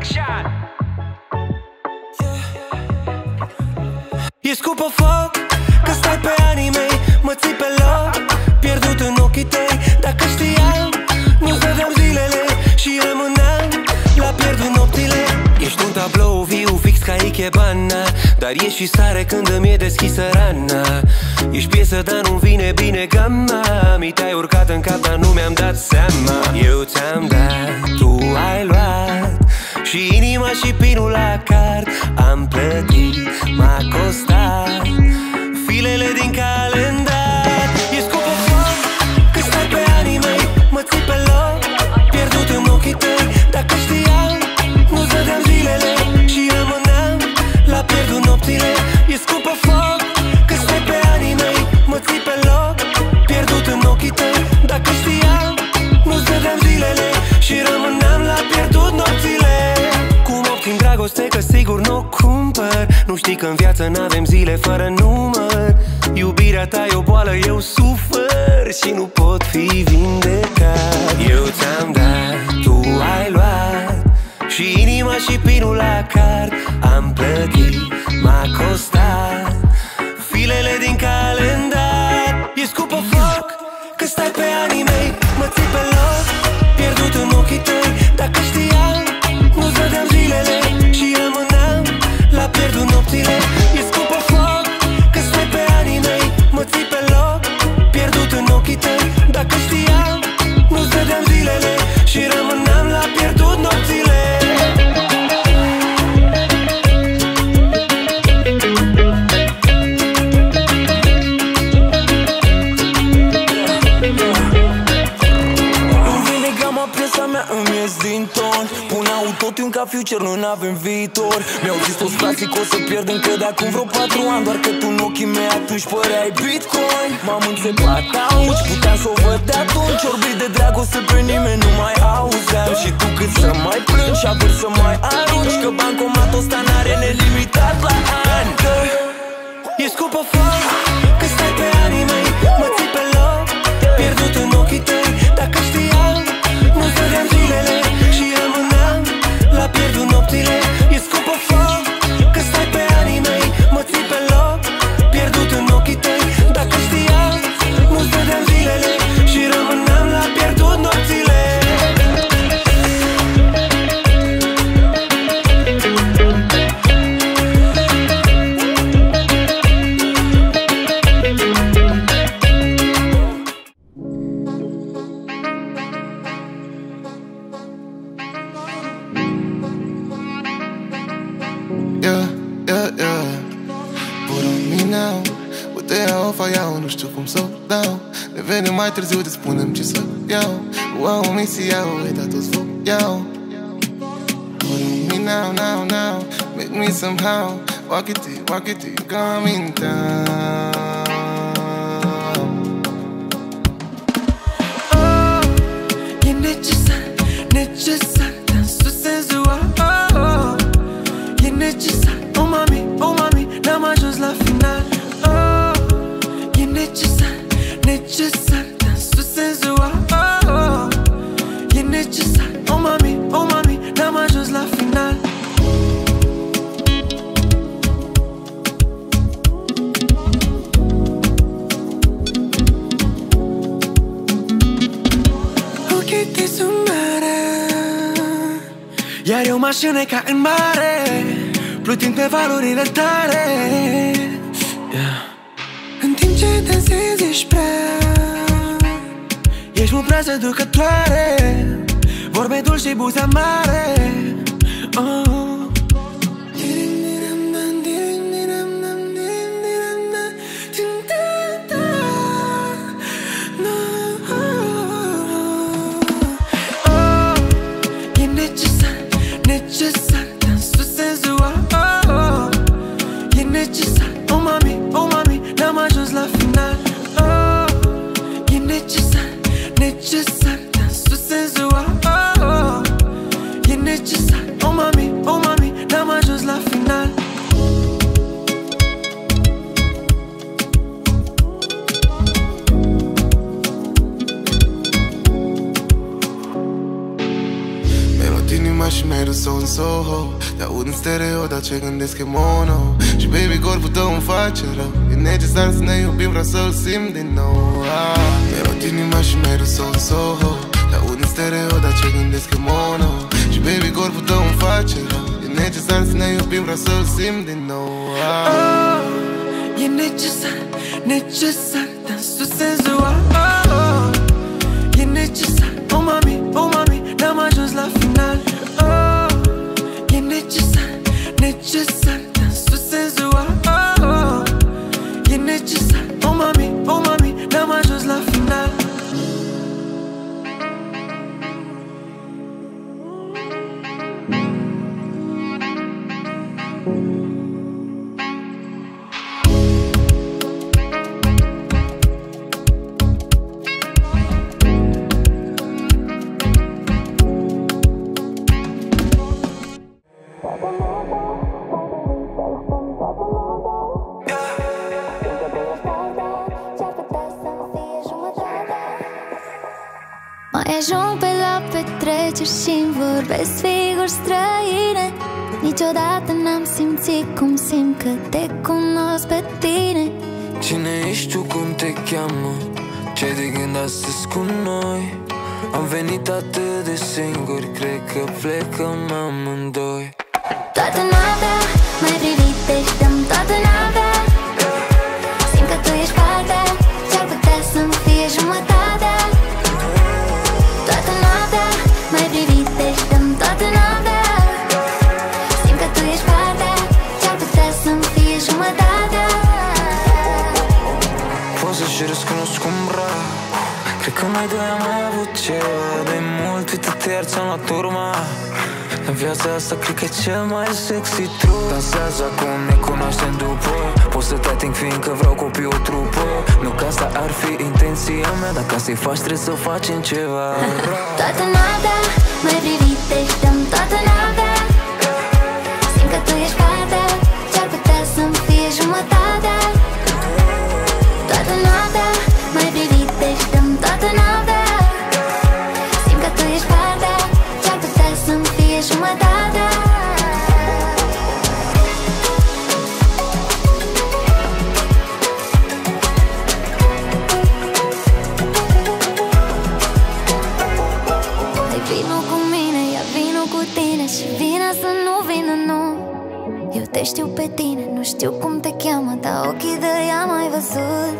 Production E scupă foc Că stai pe anii mei Mă ții pe loc Pierdut în ochii tăi. Dacă știam Nu vedeam zilele Și rămâneam La pierdut nopțile. Ești un tablou viu fix ca Ikebana Dar ești și sare când îmi e deschisă rana. Ești piesă dar nu vine bine gama. Mi te-ai urcat în cap dar nu mi-am dat seama. Eu ți-am dat, tu ai luat Și inima și pinul la card Am plătit, m-a costat. Filele din calendar sigur nu o cumpăr. Nu știi că în viață n-avem zile fără număr. Iubirea ta e o boală, eu sufăr Și nu pot fi vindecat. Eu ți-am dat, tu ai luat Și inima și pinul la card. Am plătit, m-a costat Filele din calendar La pierdut nopțile ca future, nu avem viitor. Mi-au zis toți frații că o să pierd încă de acum vreo patru ani. Doar că tu în ochii mei atunci păreai bitcoin. M-am înțepat auzi, puteam să o văd de atunci. Orbit de dragoste pe nimeni nu mai auzeam. Și tu cât să mai plângi și având să mai arunci. Că bancomatul ăsta n-are nelimitat la ani E scupă CIO, hit that those fuck, yo. Oh. Hold on me now, now, now. Make me somehow. Walk it, walk it, come in town. Mașină ca în mare Plutind pe valurile tare yeah. În timp ce dansezi ești prea Ești mult prea seducătoare Vorbe dulci și buze amare oh. Oh, Soho. Te aud în stereo, dar ce gândesc e mono. Și baby, corpul tău îmi face rău. E necesar să ne iubim, vreau să-l simt din nou. Ah, Mi-ai luat inima și mi-ai dus în Soho. Te aud în stereo, dar ce gândesc e mono. Și baby, corpul tău îmi face rău. E necesar să ne iubim, vreau să-l simt din nou. Ah. oh, E necesar, necesar Dans tot sensul oh, străine Niciodată n-am simțit cum simt că te cunosc pe tine Cine ești tu, cum te cheamă? Ce de gând astăzi cu noi? Am venit atât de singur, cred că plecăm amândoi Toată noaptea Cred că mai doi am mai avut ceva De mult, uite-te iar ți-am luat urma. În viața asta cred că e cel mai sexy trup. Dansează acum, ne cunoaștem după. Pot să te ating fiindcă vreau copii o trupă. Nu că asta ar fi intenția mea Dacă să-i faci trebuie să facem ceva. Toată noaptea mai privit, te dăm toată noaptea știu pe tine, nu știu cum te cheamă Dar ochii de ea mai văzut.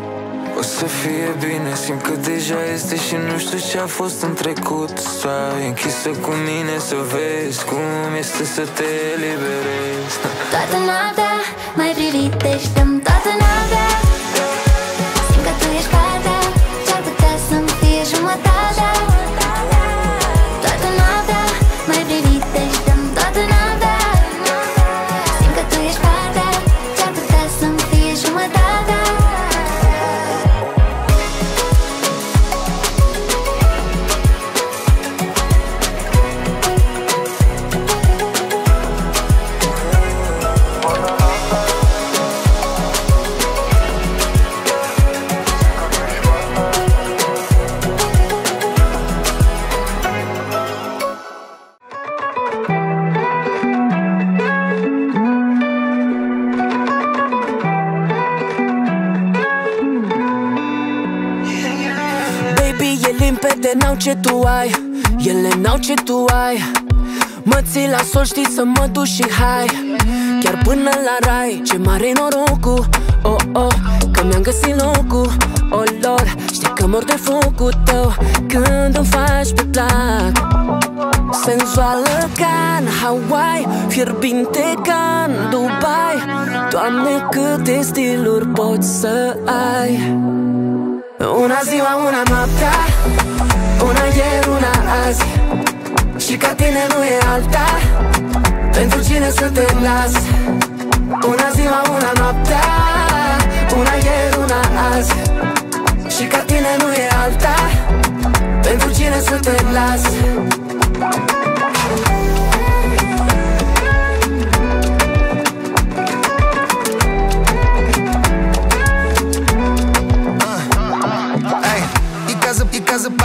O să fie bine, simt că deja este Și nu știu ce a fost în trecut. Stai închisă cu mine să vezi Cum este să te eliberezi. Toată noaptea mai privit, te dăm toată noaptea limpede, n-au ce tu ai Ele n-au ce tu ai. Mă ții la sol, știi să mă duci și hai. Chiar până la rai, ce mare norocul Oh, oh, că mi-am găsit locul Oh, lor, știi că mor de focul tău Când îmi faci pe plac. Senzuală ca în Hawaii Fierbinte ca în Dubai. Doamne, câte stiluri poți să ai una ziua, una noaptea Una ieri, una azi. Și ca tine nu e alta Pentru cine să te las? Una ziua, una noaptea Una ieri, una azi. Și ca tine nu e alta Pentru cine să te las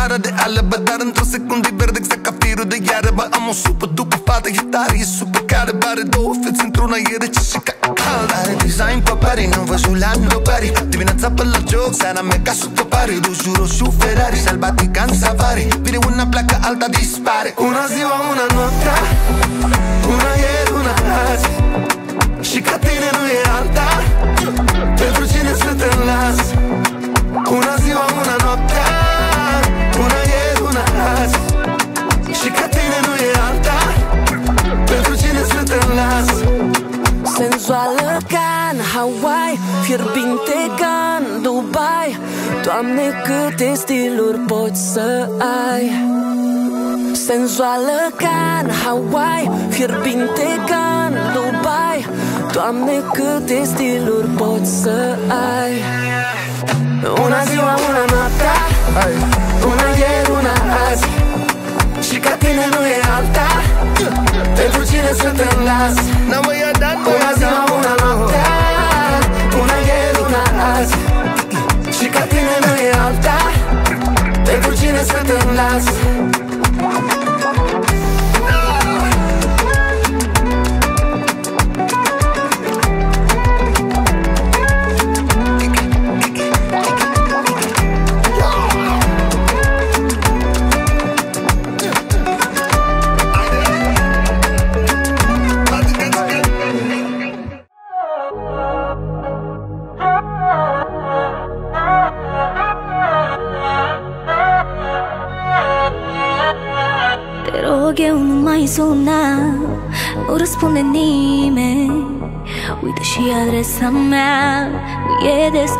Ey, e casa, e Marchează para de albă Dar într-o secundă verde exact ca firul de iară Bă, am o supă după fată Hitare e super care Bare două fețe într-una E rece și ca cald Are design pe pari Nu vă la nobody Dimineața pe la joc Seara mea ca super pare Roșu, roșu, Ferrari Sălbatic în safari. Vine una pleacă, alta dispare. Una ziua, una noaptea Una ieri, una azi. Și ca tine nu e alta Pentru cine să te las? Una ziua, una noaptea Una ieri, una azi. Și ca tine nu e alta Pentru cine să te las Senzuală ca în Hawaii Fierbinte ca în Dubai. Doamne, câte stiluri poți să ai? Senzuală ca în Hawaii Fierbinte ca în Dubai. Doamne, câte stiluri poți să ai Una ziua, una noaptea. Una ieri, una azi. Și ca tine nu e alta. Pentru cine să te las? Una ziua, una noaptea. Una ieri, una azi. Și ca tine nu e alta. Pentru cine să te las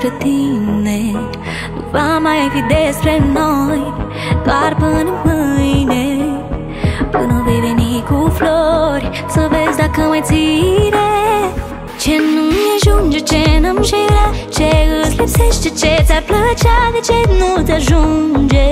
despre tine. Nu va mai fi despre noi Doar până mâine. Până vei veni cu flori Să vezi dacă mai ține. Ce nu-mi ajunge, ce n-am și vrea Ce îți lipsește, ce ți-ar plăcea De ce nu te ajunge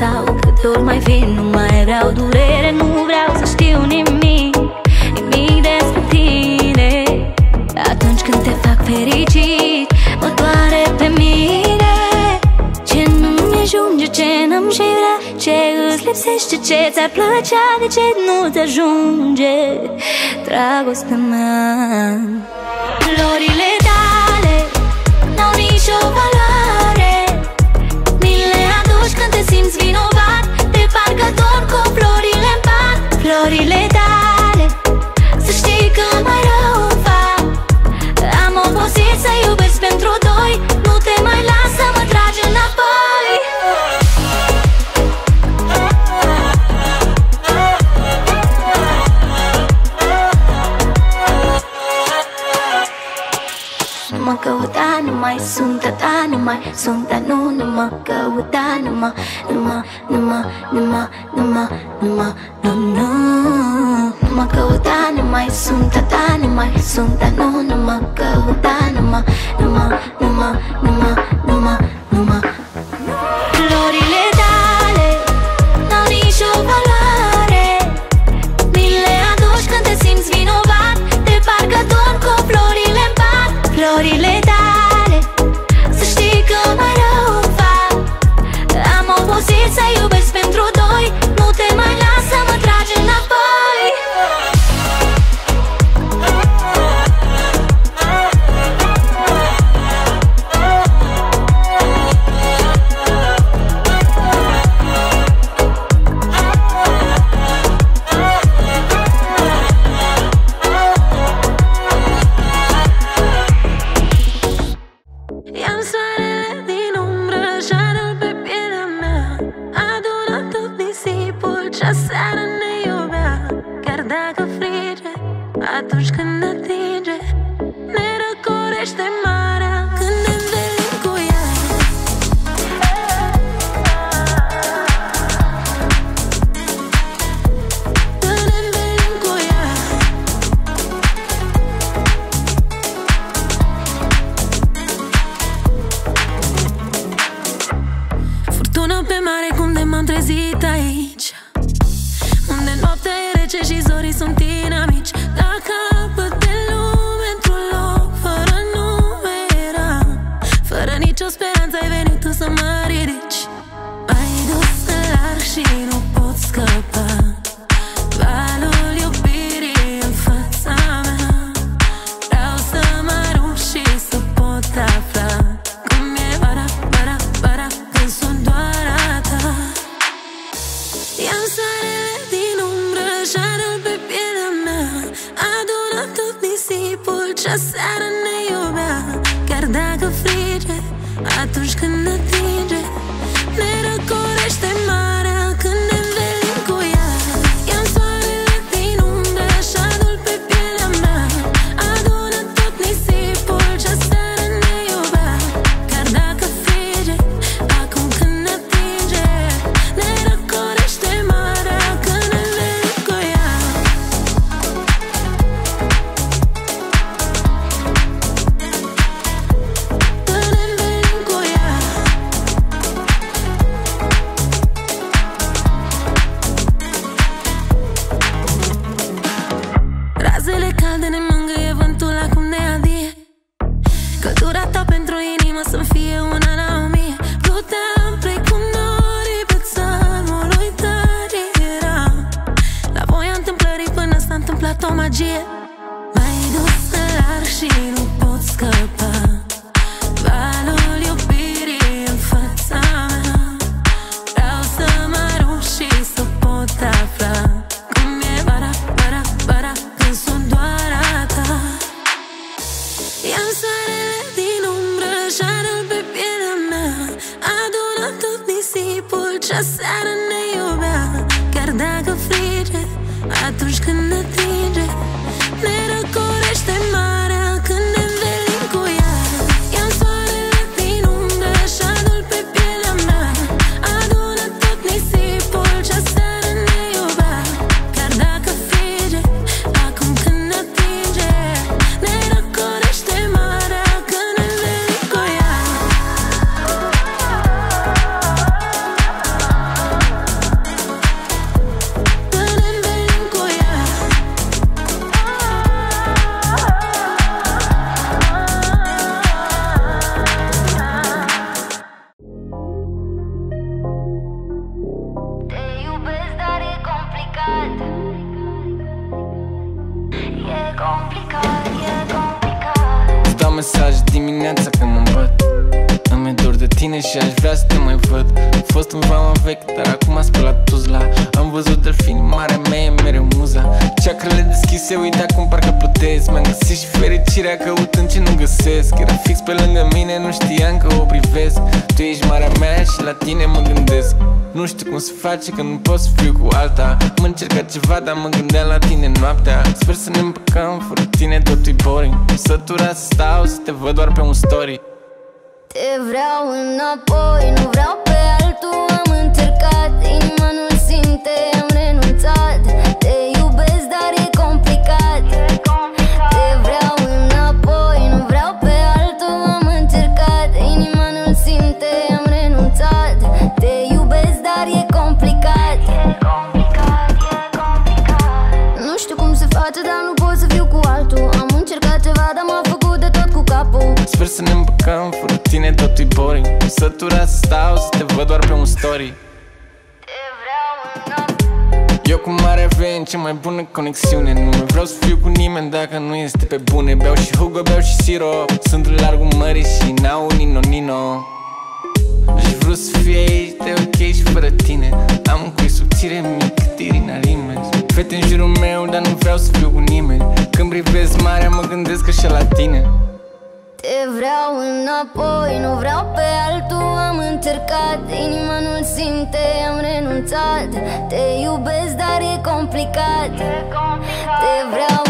Sau câte ori mai vin Nu mai vreau durere Nu vreau să știu nimic Nimic despre tine. Atunci când te fac fericit Mă doare pe mine. Ce nu-mi ajunge, ce n-am și vrea Ce îți lipsește, ce ți-ar plăcea De ce nu te ajunge? Dragostea mea ta Nu mai sunt a nu, nu mă căuta Nu mă, nu mă, nu mă, nu mă, nu mă, nu mă, nu, nu Nu mă căuta, nu mai sunt a ta Nu mai sunt a nu, nu mă căuta Nu mă, nu mă, nu mă, nu mă, nu mă, dag of face că nu pot să fiu cu alta. Am încercat ceva, dar mă gândeam la tine noaptea. Sper să ne împăcăm, fără tine totul e boring. Săturat să stau, să te văd doar pe un story. Te vreau înapoi, nu vreau pe altul. Am încercat, inima nu simte, am renunțat. Te Sper să ne îmbăcăm, fără tine totul e boring. Săturat să stau, să te văd doar pe un story. Eu cu mare avem cea mai bună conexiune. Nu mai vreau să fiu cu nimeni dacă nu este pe bune. Beau și Hugo, beau și sirop. Sunt în largul mării și n-au nino nino. Aș vrut să fie aici, de ok și fără tine. Am un cui subțire mic, tirina limes Fete în jurul meu, dar nu vreau să fiu cu nimeni. Când privesc marea, mă gândesc că și la tine. Te vreau înapoi, nu vreau pe altul. Am încercat, inima nu-l simte, am renunțat. Te iubesc, dar e complicat, e complicat. Te vreau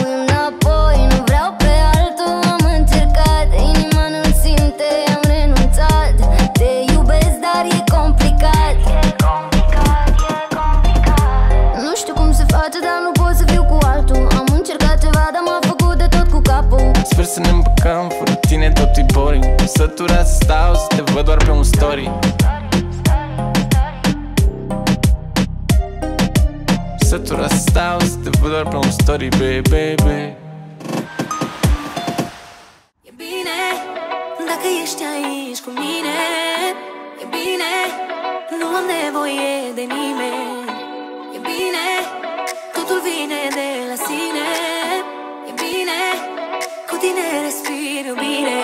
Sper să ne împăcăm Fără tine totul e boring. Săturat să stau Să te văd doar pe un story. Săturat să stau Să te văd doar pe un story Baby, baby. E bine Dacă ești aici cu mine. E bine Nu am nevoie de nimeni. E bine Totul vine de la sine. E bine tine respir iubire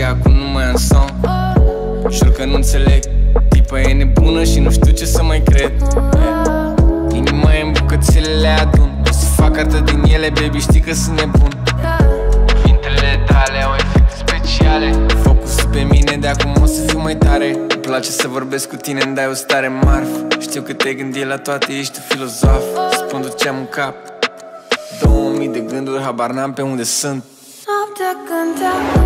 și acum nu mai am son. Jur că nu înțeleg. Tipa e nebună și nu știu ce să mai cred. Inima e în bucățele le adun. O să fac artă din ele, baby, știi că sunt nebun. Cuvintele tale au efecte speciale. Focusul pe mine, de acum o să fiu mai tare. Îmi place să vorbesc cu tine, îmi dai o stare marf. Știu că te-ai gândit la toate, ești un filozof. Spun tot ce am în cap. 2000 de gânduri, habar n-am pe unde sunt. Noaptea când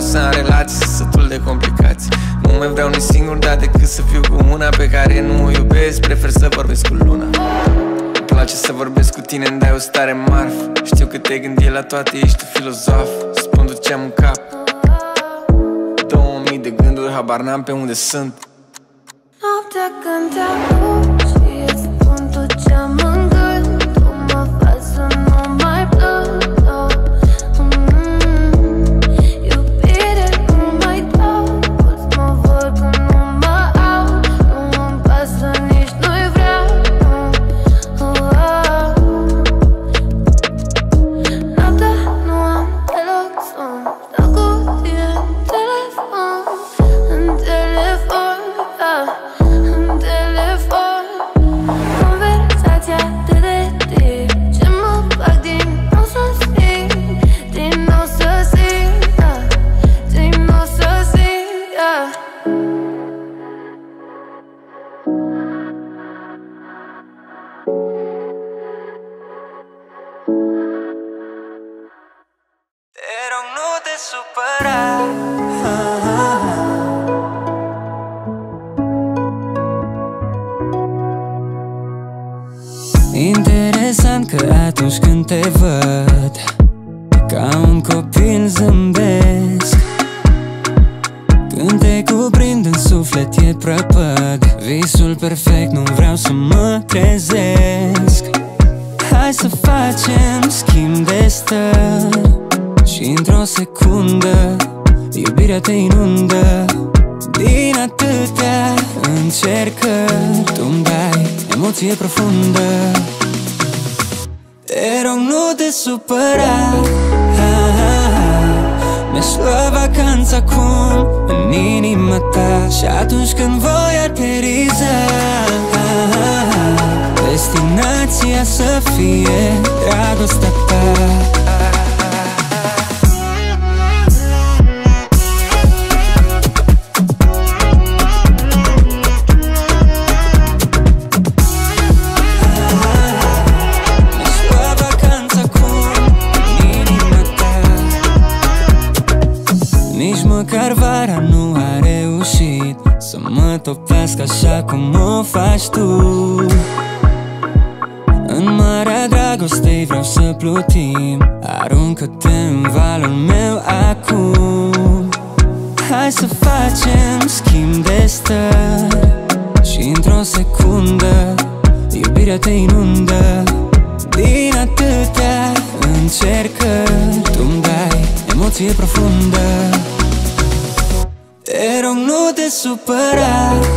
să am relații, sunt sătul de complicații. Nu mai vreau nici singur, dar decât să fiu cu una pe care nu o iubesc. Prefer să vorbesc cu luna. Îmi place să vorbesc cu tine, îmi dai o stare marf. Știu că te-ai la toate, ești un filozof. Spun tot ce am în cap. 2000 de gânduri, habar n-am pe unde sunt. Noaptea când te emoție profundă Te rog nu te supăra ha, ha, ha. Mi-aș lua vacanța acum în inima ta Și atunci când voi ateriza ha, ha, ha. Destinația să fie dragostea ta mă topească așa cum o faci tu. În marea dragostei vreau să plutim Aruncă-te în valul meu acum. Hai să facem schimb de stări Și într-o secundă Iubirea te inundă. Din atâtea încercări Tu-mi dai emoție profundă. Te rog nu te supăra. ha, ha, ha.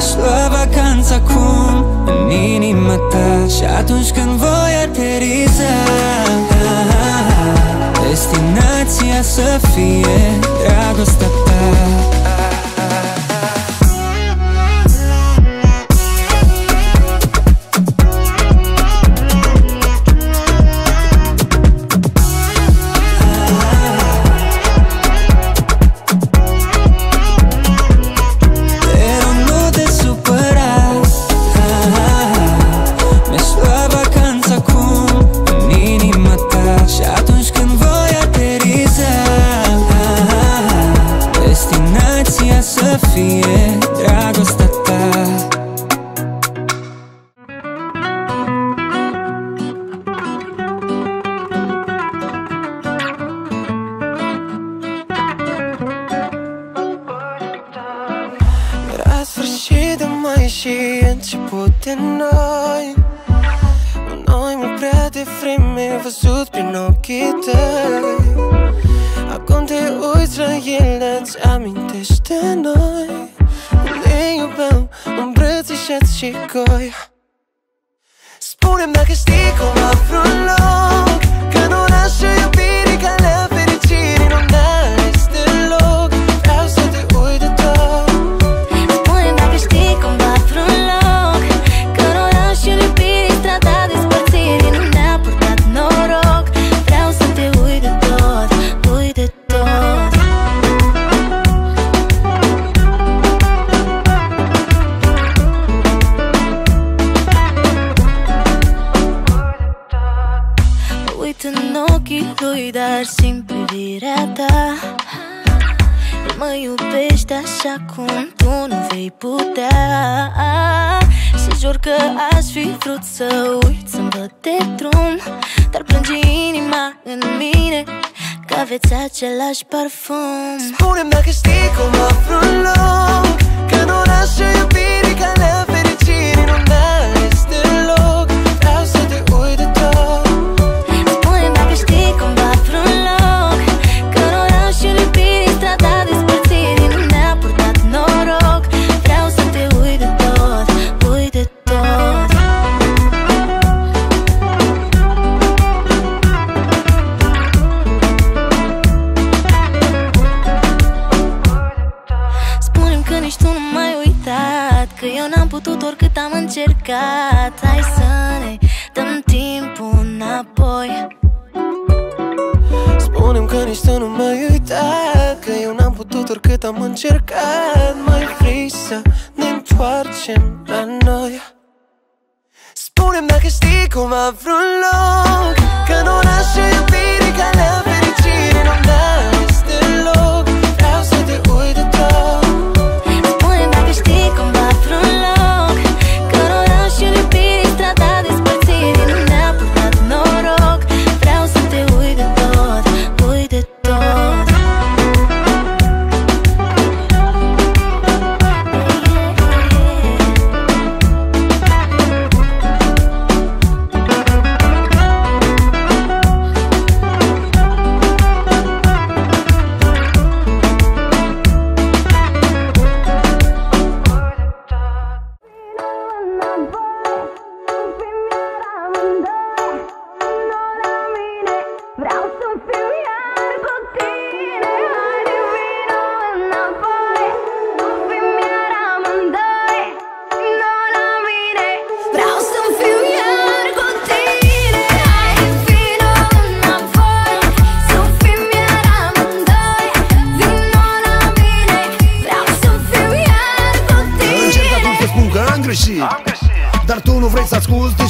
Mi-aș lua vacanța acum în inima ta Și atunci când voi ateriza ha, ha, ha. Destinația să fie dragostea ta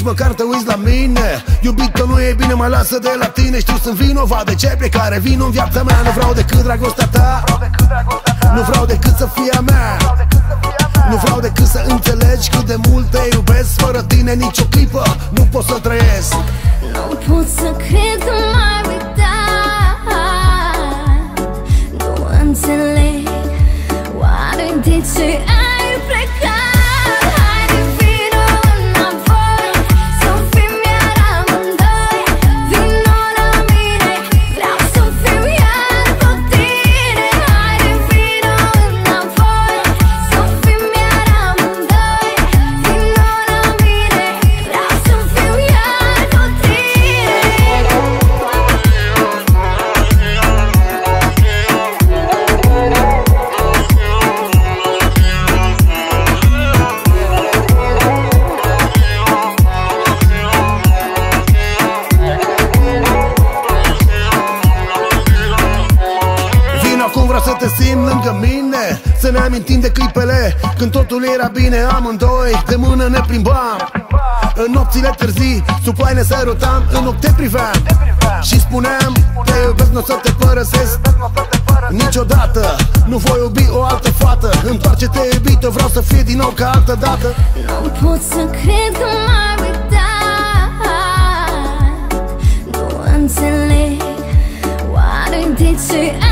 nici măcar te uiți la mine. Iubită nu e bine, mai lasă de la tine. Știu sunt vinovat de ce plecare vin în viața mea. Nu vreau decât dragostea ta. Nu vreau decât să fie a mea. Nu vreau decât să înțelegi cât de mult te iubesc. Fără tine nicio clipă nu pot să trăiesc. Nu pot să cred mai m-ai Nu înțeleg oare de ce ai să ne amintim de clipele Când totul era bine amândoi De mână ne plimbam. În nopțile târzii Sub ploaie se rotam În nopte priveam. Și spuneam Te iubesc, nu o să te părăsesc. Niciodată Nu voi iubi o altă fată. Întoarce-te iubită Vreau să fie din nou ca altă dată. Nu pot să cred că m-ai uitat. Nu înțeleg Oare de ce ai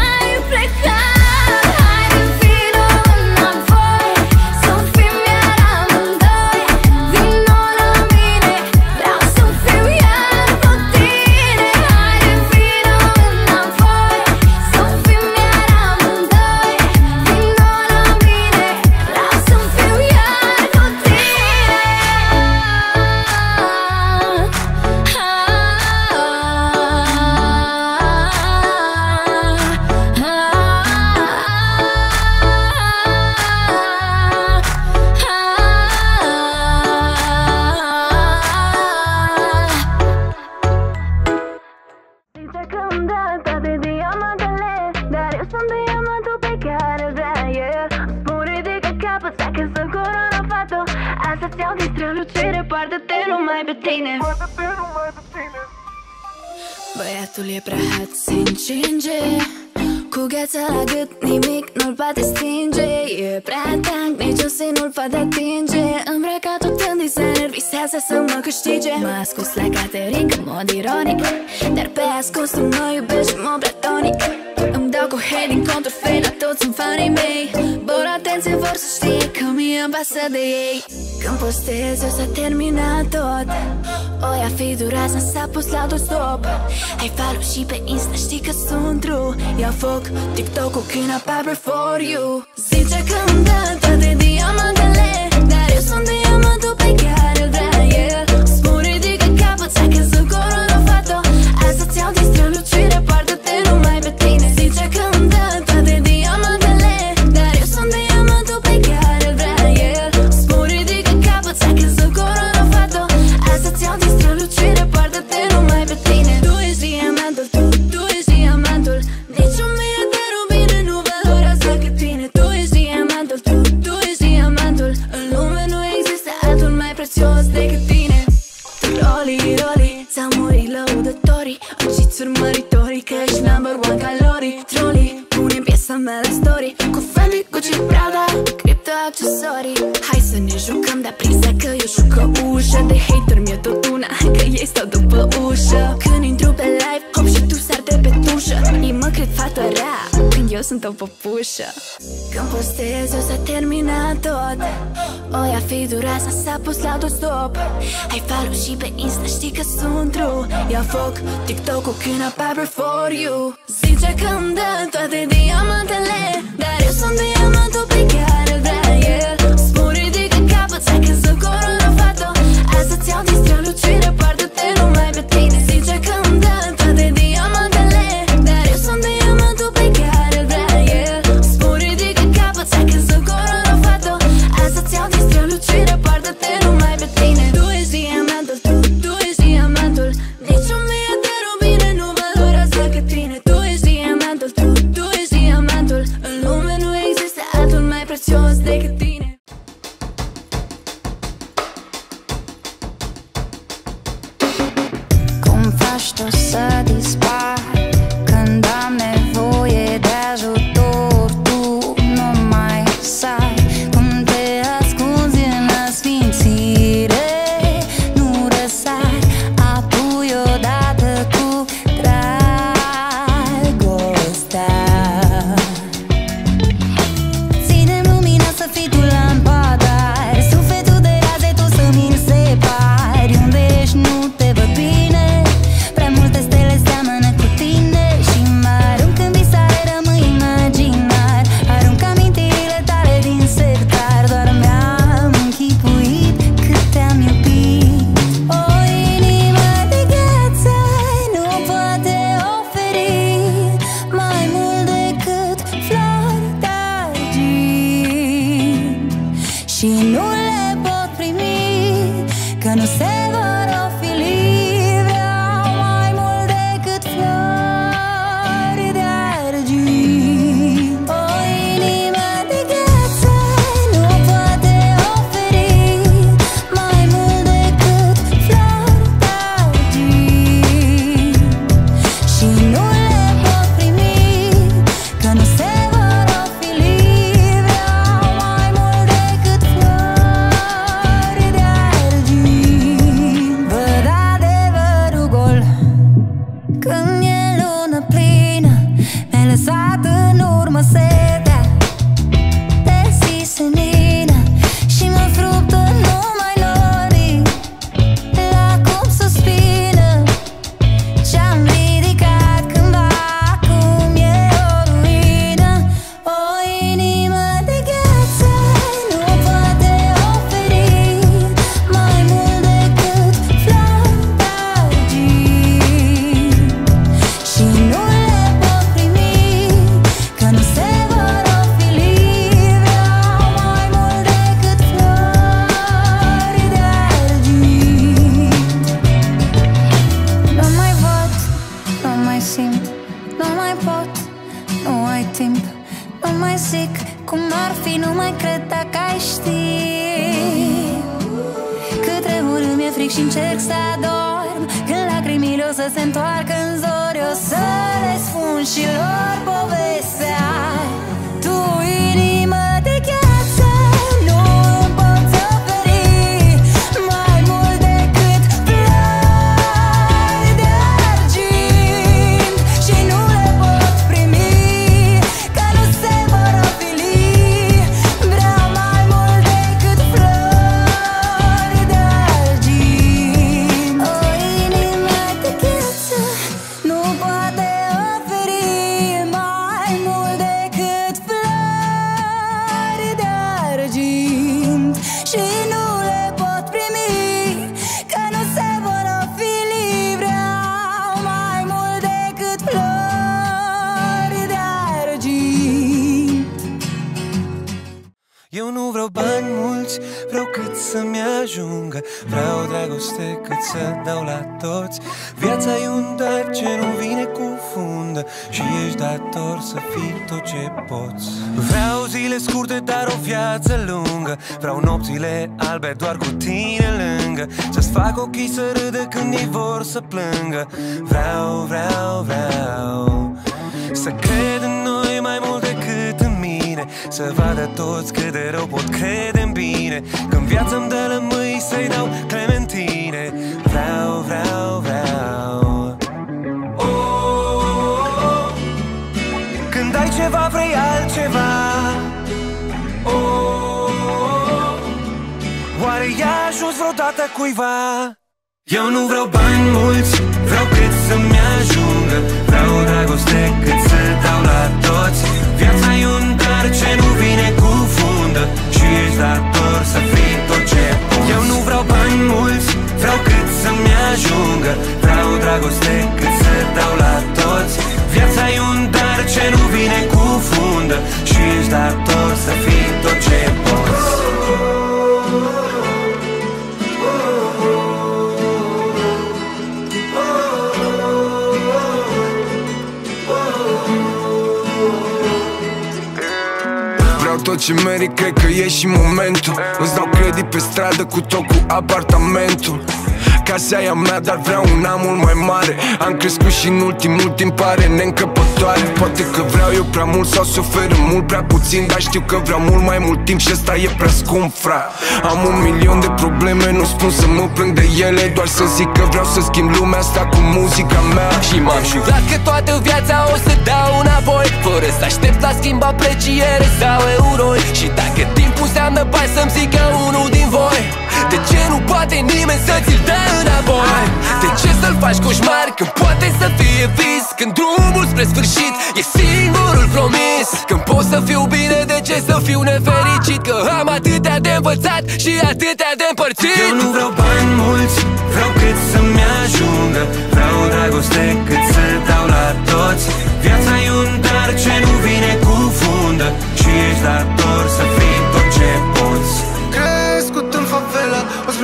pus la doi stop Ai follow și pe Insta, știi că sunt true. Ia foc TikTok-ul când apar for you. Dumnezeu s-a terminat tot. O ia fi durat să s-a stop Hai follow și pe Insta știi că sunt true. Ia foc TikTok-ul când apar for you. Zice că îmi dă toate diamantele Dar eu sunt diamant. Vreau nopțile albe doar cu tine lângă. Să-ți fac ochii să râdă când ei vor să plângă. Vreau, vreau, vreau Să cred în noi mai mult decât în mine. Să vadă toți cât de rău pot crede în bine. Când viața îmi dă lămâi să-i dau clementine. Vreau, vreau, vreau. Oh, oh, oh. Când ai ceva vrei altceva vreodată cuiva? Eu nu vreau bani mulți, vreau cât să-mi ajungă. Vreau dragoste cât să dau la toți. Viața e un dar ce nu vine cu fundă. Și ești dator să fii tot ce poți. Eu nu vreau bani mulți, vreau cât să-mi ajungă. Vreau dragoste cât să dau la toți. Viața e un dar ce nu vine cu fundă. Și ești dator să fii ce merit, cred că e și momentul. Îți dau credit pe stradă cu tot cu apartamentul Casa e a mea, dar vreau una mult mai mare. Am crescut și în ultimul timp pare neîncăpătoare. Poate că vreau eu prea mult sau se oferă mult prea puțin Dar știu că vreau mult mai mult timp și ăsta e prea scump, fra Am un milion de probleme, nu spun să mă plâng de ele Doar să zic că vreau să schimb lumea asta cu muzica mea. Și m-am jurat că toată viața o să dau înapoi. Fără să aștept la schimb apreciere sau euroi. Și dacă timpul înseamnă bani să-mi zică unul din voi De ce nu poate nimeni să ți-l dă înapoi? De ce să-l faci coșmar când poate să fie vis? Când drumul spre sfârșit e singurul promis Când pot să fiu bine, de ce să fiu nefericit? Că am atâtea de învățat și atâtea de împărțit Eu nu vreau bani mulți, vreau cât să-mi ajungă Vreau dragoste cât să dau la toți Viața e un dar ce nu vine cu fundă Și ești dator să fii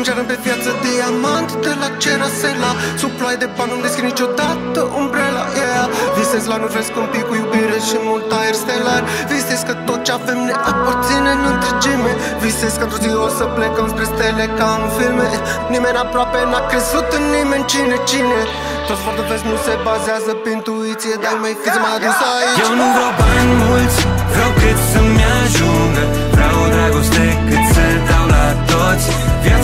favela O strângeam pe viață diamant De la Cerasela Sub ploaie de bani nu deschid niciodată umbrela yeah. Visez la nori un pic cu iubire și mult aer stelar. Visez că tot ce avem ne aparține în întregime. Visez că într-o zi o să plecăm spre stele ca în filme. Nimeni aproape n-a crezut în nimeni cine, cine. Toți vor de vezi nu se bazează pe intuiție Dar mai fi să mă adus aici. Eu nu vreau bani mulți, vreau cât să-mi ajungă. Vreau dragoste cât să dau la toți. Viața e un dar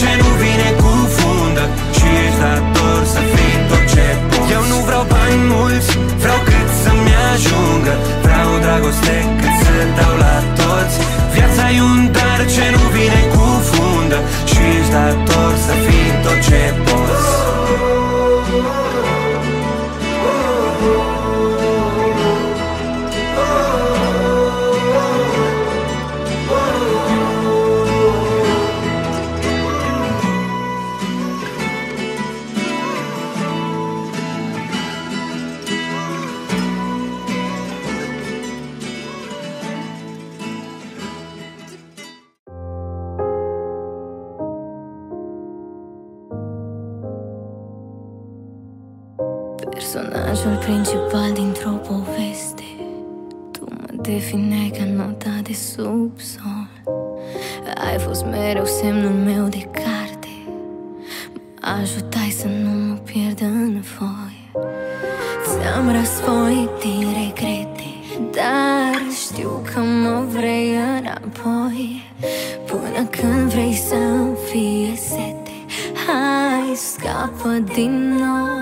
ce nu vine cu fundă Și ești dator să fii tot ce poți. Eu nu vreau bani mulți, vreau cât să-mi ajungă. Vreau dragoste cât să dau la toți. Viața e un dar ce nu vine cu fundă Și ești dator să fii tot ce poți Personajul principal dintr-o poveste. Tu mă defineai ca nota de subsol. Ai fost mereu semnul meu de carte. Mă ajutai să nu mă pierd în foi. Ți-am răsfoit din regrete Dar știu că mă vrei înapoi. Până când vrei să-mi fie sete Hai, scapă din noi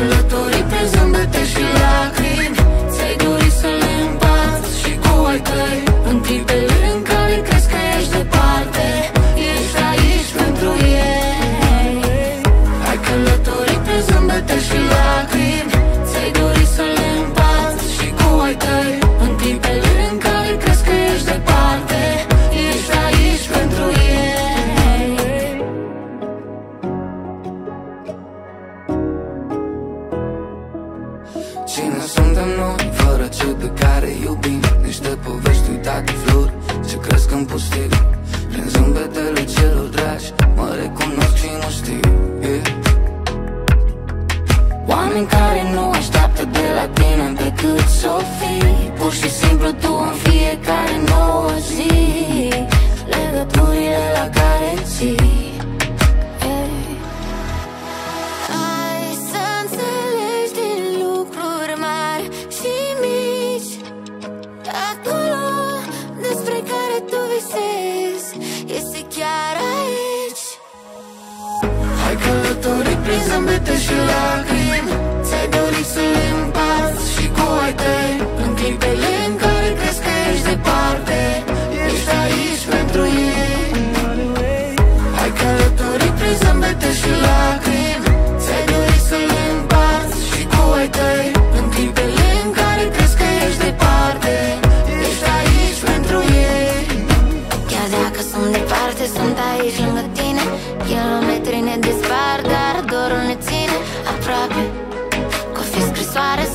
Solo tú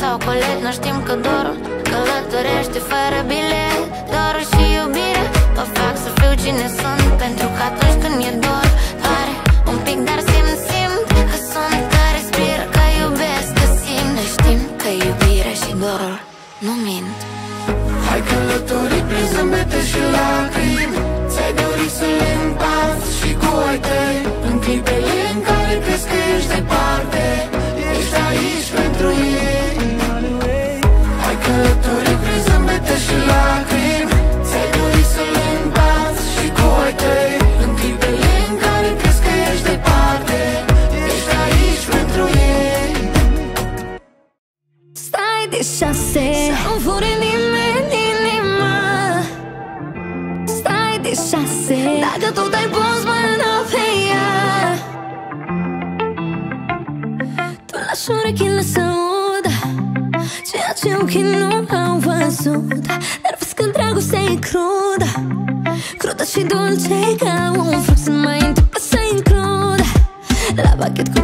sau coleg Nu știm că dorul călătorește fără bilet Dorul și iubire. Mă fac să fiu cine sunt Pentru că atunci când mi-e dor Doare un pic, dar simt, simt Că sunt, că respir, că iubesc, că simt. Noi știm că iubirea și dorul nu mint. Hai călătorii prin zâmbete și lacrimi Ți-ai dorit să le împarți și cu ai tăi În clipele în care crezi că ești departe Ești aici așa se Am fure inima. Stai de șase. Dacă tot ai pus mâna pe ea. Tu lași urechile să aud Ceea ce ochii nu au văzut. Nervos când dragostea e crudă Crudă și dulce ca un fruct Să mai întreb să includ La pachet